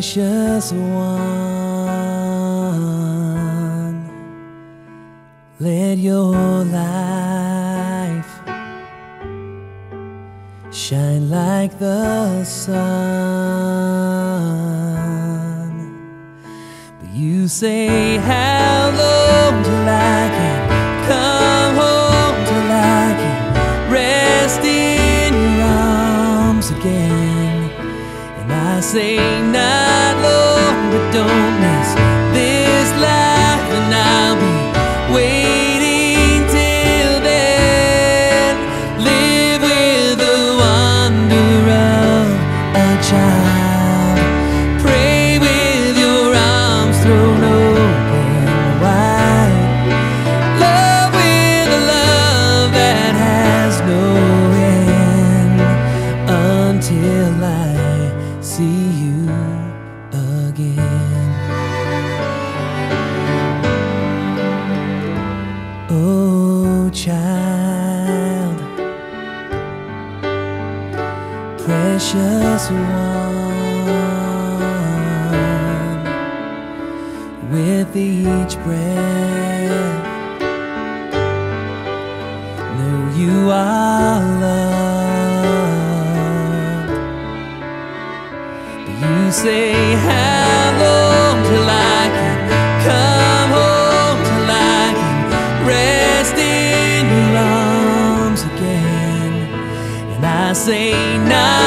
precious one. Let your life shine like the sun. But you say, How long till I can come home till I can rest in your arms again? Say not long, but don't. Just one with each breath. Know you are loved, you say, How long till I can come home, till I can rest in your arms again? And I say, "Not."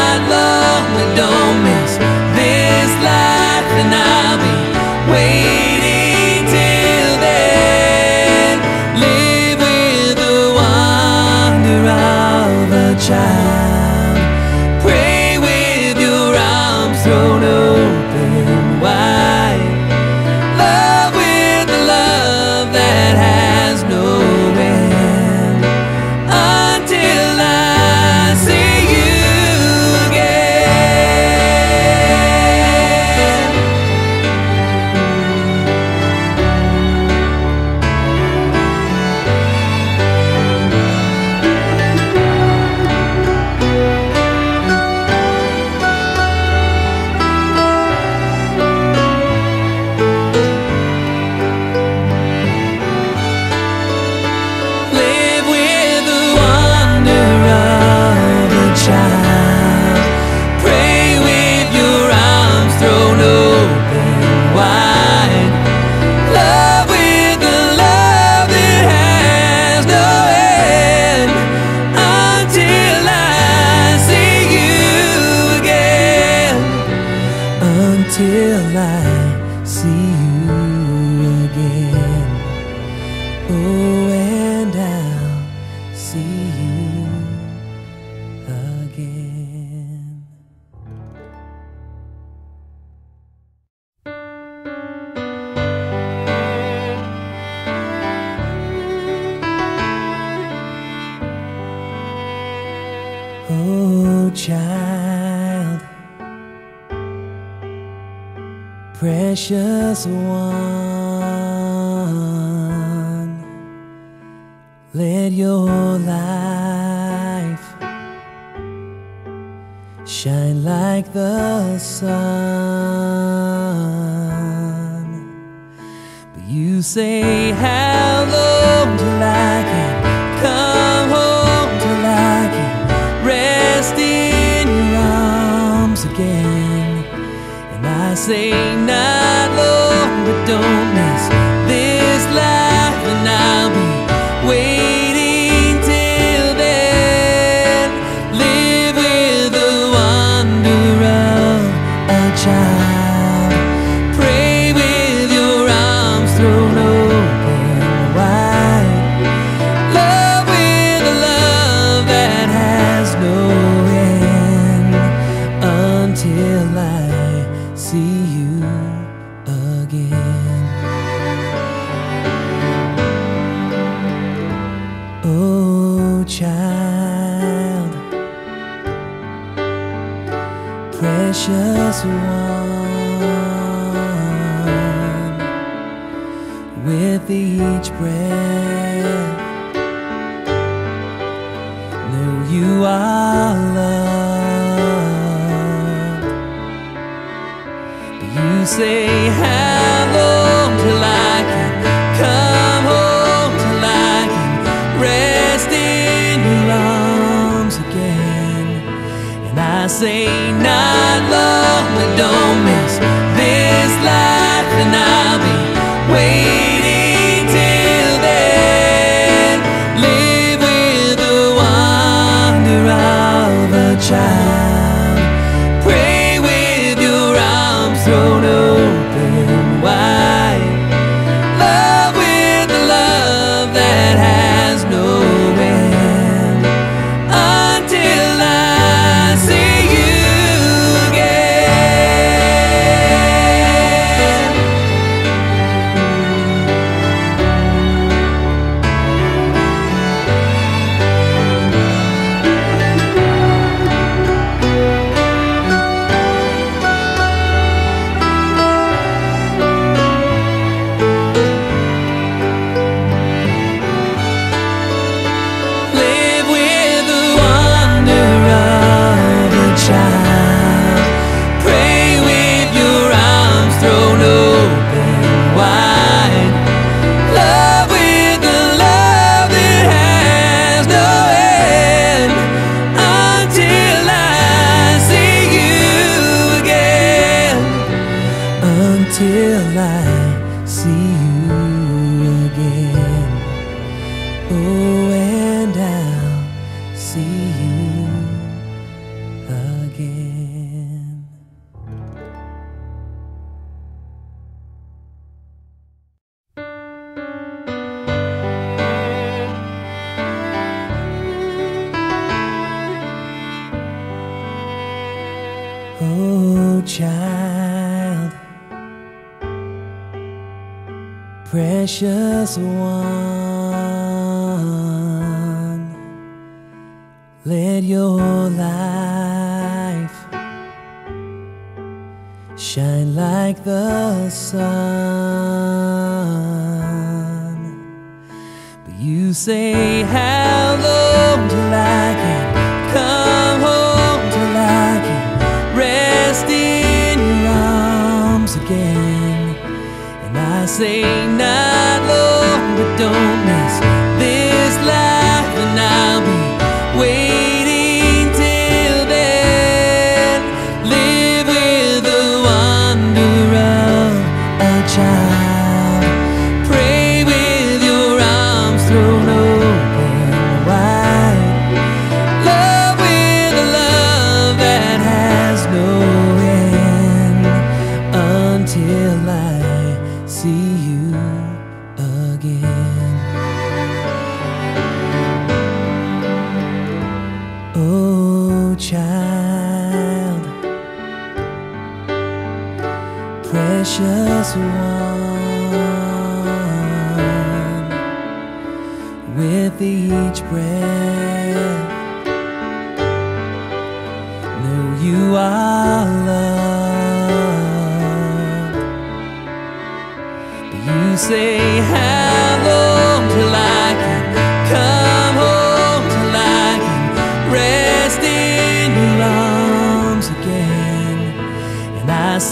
Oh, child, precious one, let your life shine like the sun. But you say, How long say now. with each breath. Know you are loved. You say, How long till I can come home, till I can rest in your arms again? And I say, "Not." Just one. Let your life shine like the sun. But you say, How long till I can come home, till I can rest in your arms again? And I say, one with each breath. Know you are.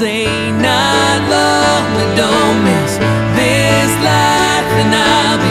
say not long, but don't miss this life, and I'll be.